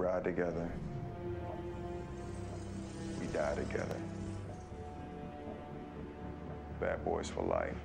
ride together. We die together. Bad boys for life.